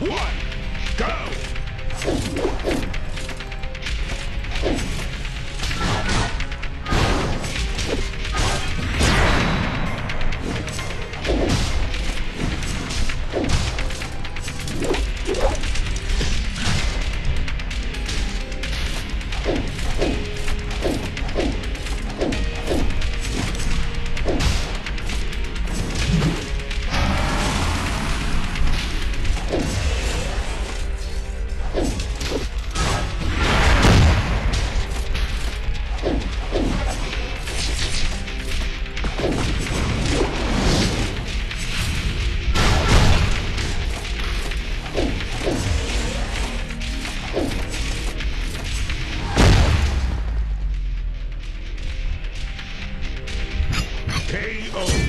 one. KO.